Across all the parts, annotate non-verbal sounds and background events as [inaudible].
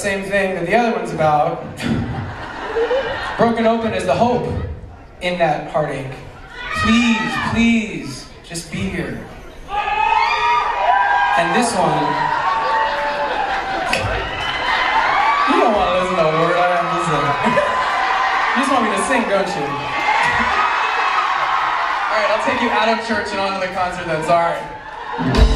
same thing that the other one's about. Broken open is the hope in that heartache. Please, please, just be here. And this one, you don't want to listen to a word I am listening. you just want me to sing, don't you? All right, I'll take you out of church and onto the concert then. Sorry.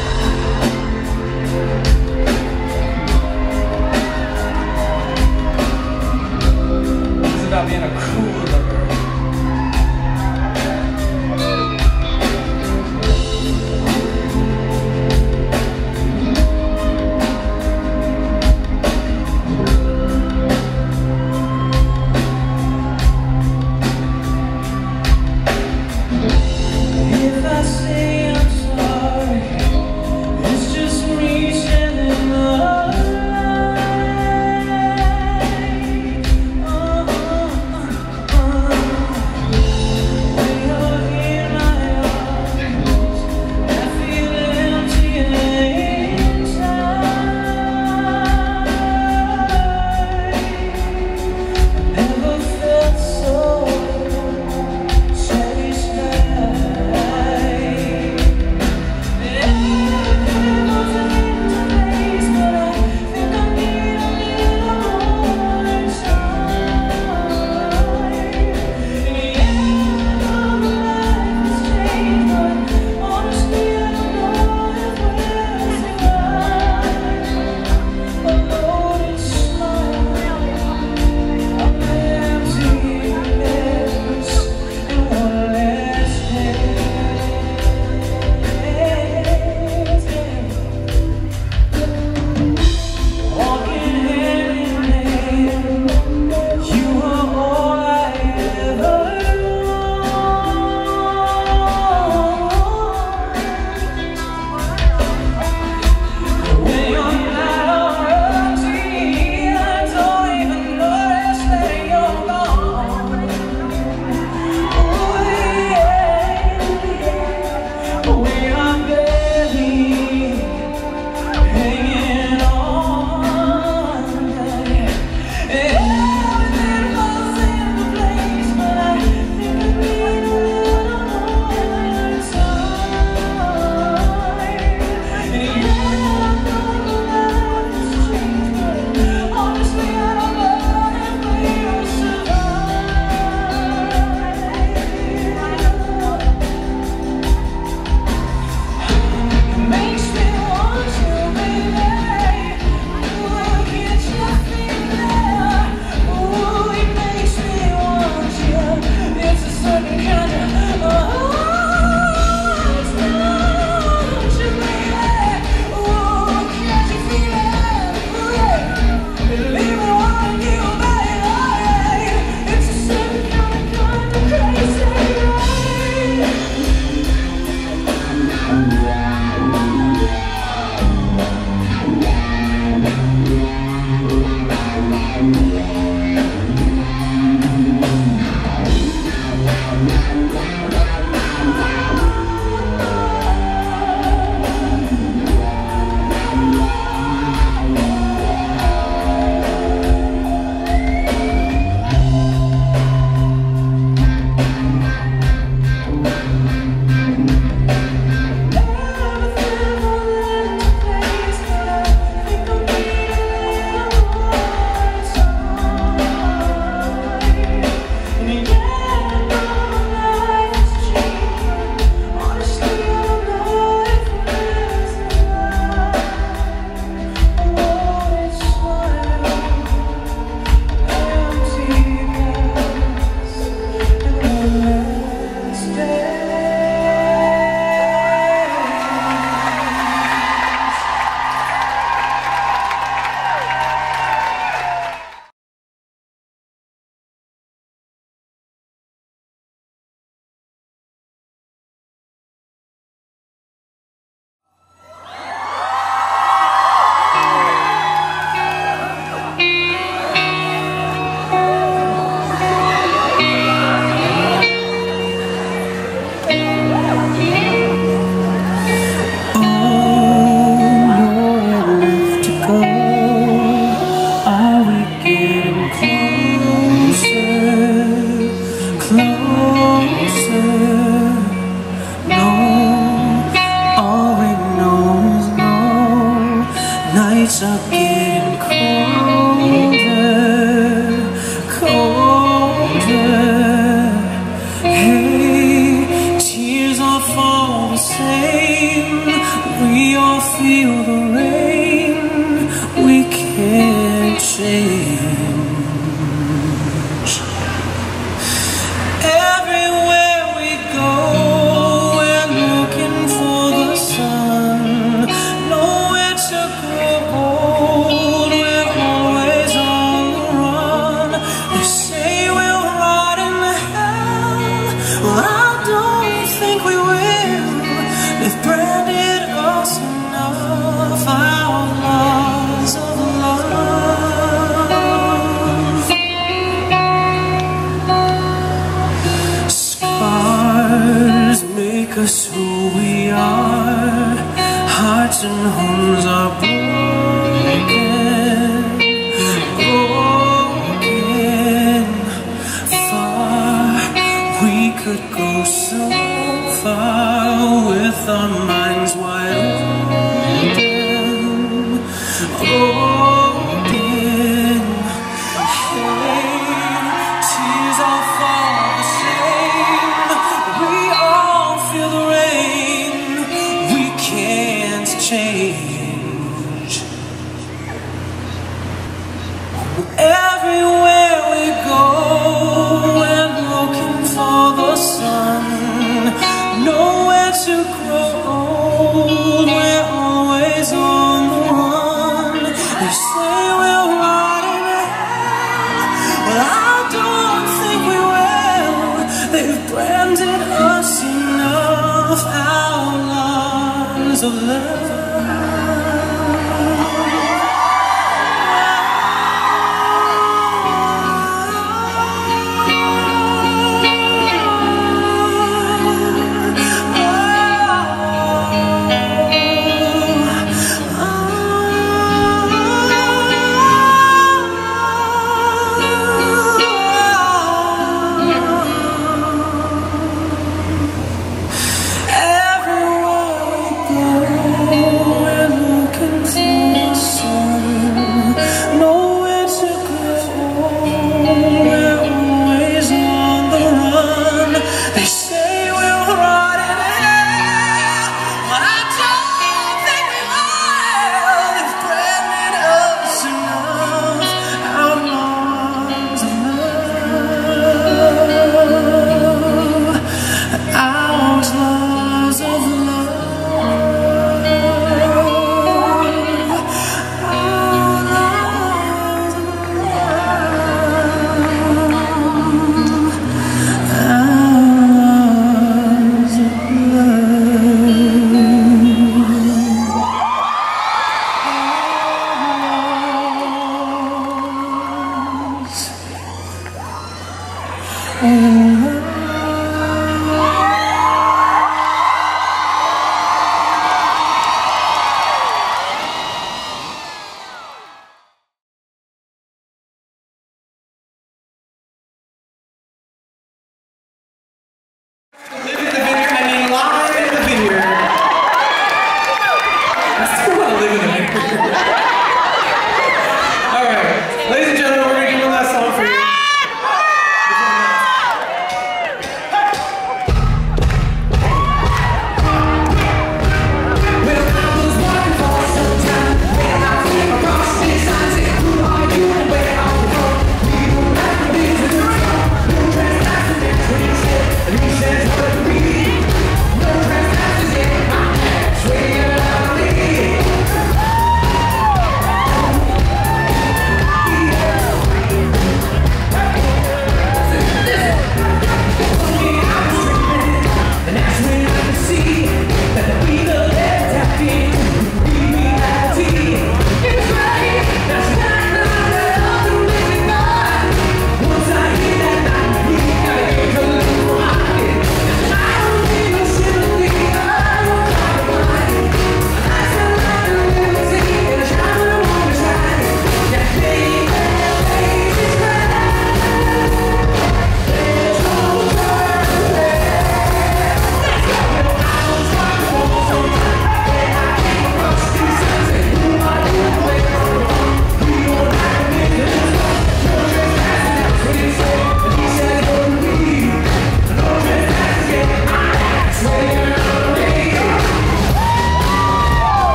bones are broken, broken. Far, we could go so far with our minds.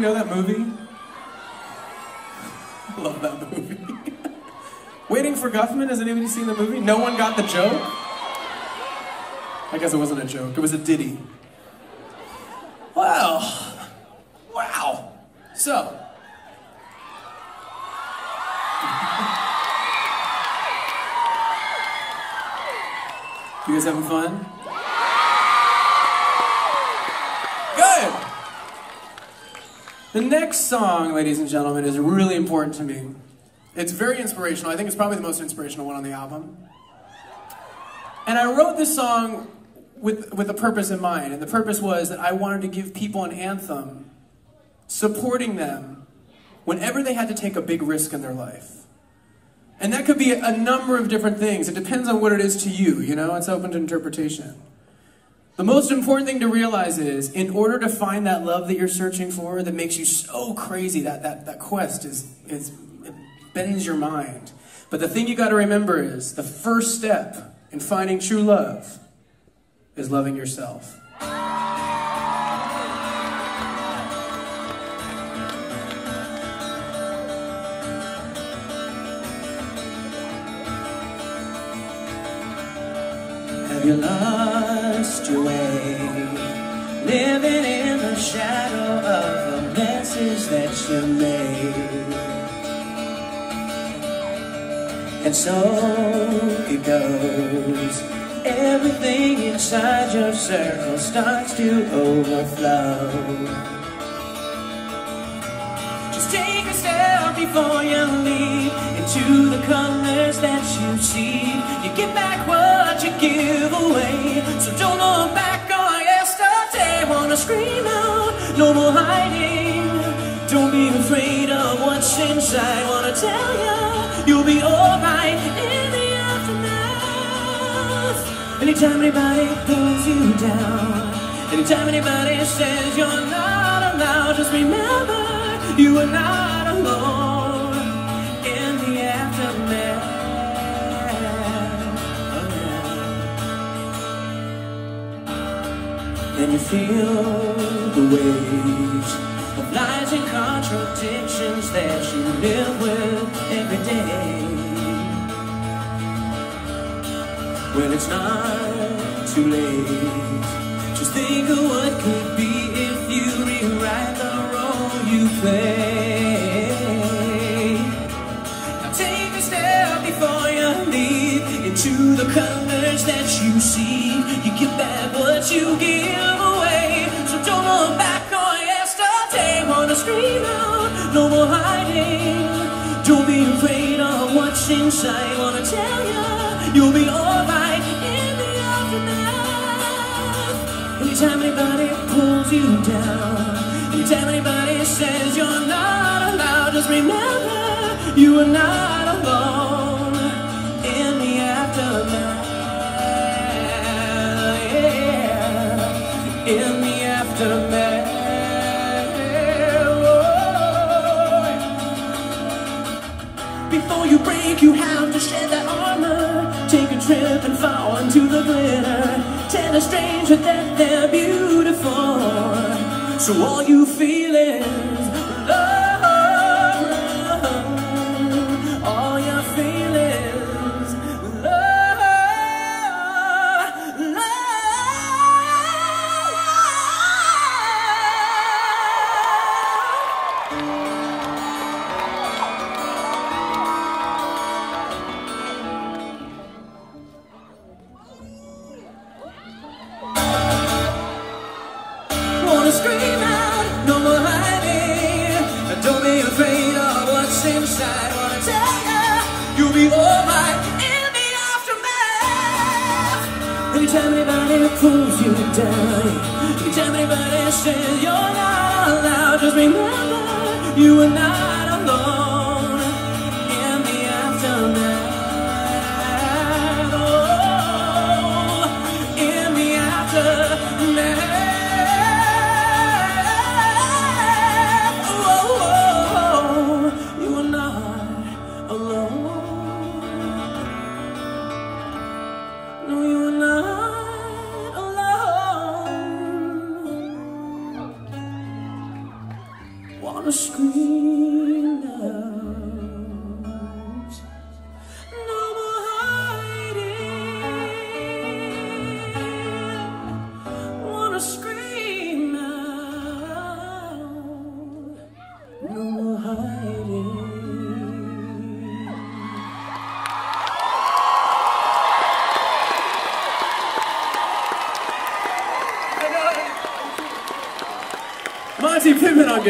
Know that movie? [laughs] Love that movie. [laughs] Waiting for Guffman, has anybody seen the movie? No one got the joke? I guess it wasn't a joke, it was a ditty. Well, wow. So, [laughs] you guys having fun? The next song, ladies and gentlemen, is really important to me. It's very inspirational. I think it's probably the most inspirational one on the album. And I wrote this song with, with a purpose in mind. And the purpose was that I wanted to give people an anthem supporting them whenever they had to take a big risk in their life. And that could be a number of different things. It depends on what it is to you, you know? It's open to interpretation. The most important thing to realize is, in order to find that love that you're searching for, that makes you so crazy, that, that, that quest is, is, it bends your mind. But the thing you gotta remember is, the first step in finding true love is loving yourself. Have you lost your way? Living in the shadow of a message that you made. And so it goes. Everything inside your circle starts to overflow. Before you leap into the colors that you see. You get back what you give away. So don't look back on yesterday. Wanna scream out, no more hiding. Don't be afraid of what's inside. Wanna tell you, you'll be alright in the aftermath. Anytime anybody pulls you down, anytime anybody says you're not allowed, just remember you are not alone You feel the waves of lies and contradictions that you live with every day. Well, it's not too late. Just think of what could be if you rewrite the role you play. Now take a step before you leap into the that you see. You give back what you give away. So don't look back on yesterday. Wanna scream out, no more hiding. Don't be afraid of what's inside. Wanna tell you, you'll be alright in the aftermath. Anytime anybody pulls you down, anytime anybody says you're not allowed, just remember you are not alone in the aftermath. Before you break, you have to shed that armor. Take a trip and fall into the glitter. Tell a stranger that they're beautiful. So all you feel you are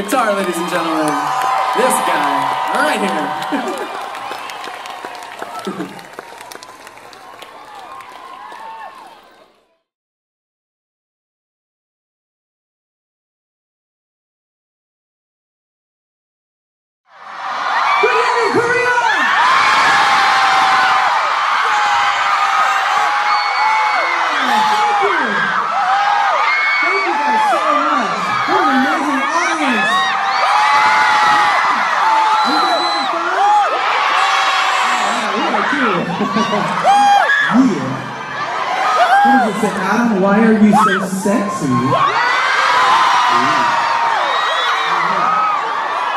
guitar, ladies and gentlemen. Yeah. What say? Adam, why are you so sexy?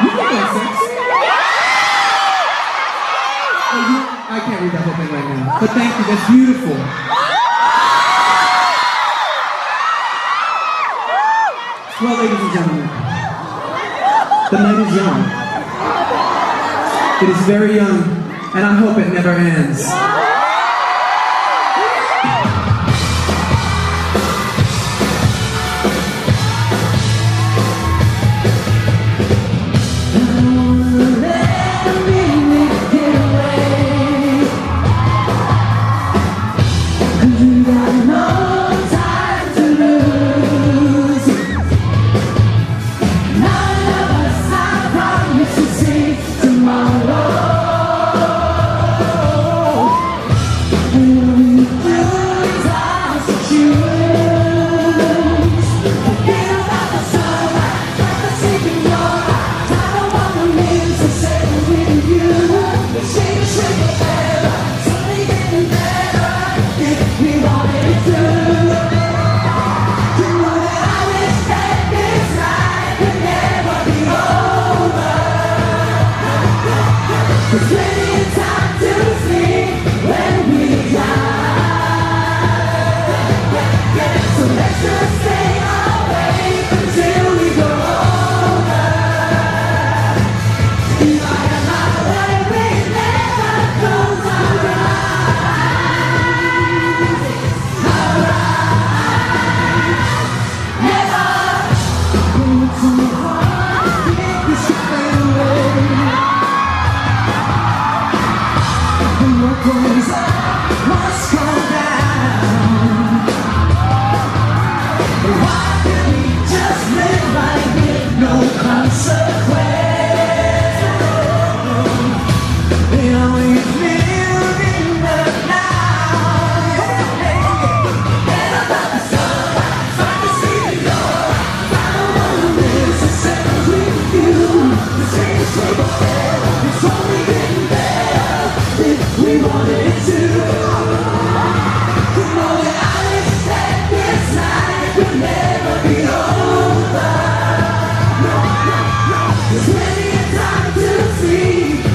You think I'm sexy? Oh, you- I can't read that whole thing right now. But thank you, that's beautiful. Well, ladies and gentlemen, the night is young. It is very young, and I hope it never ends. Let's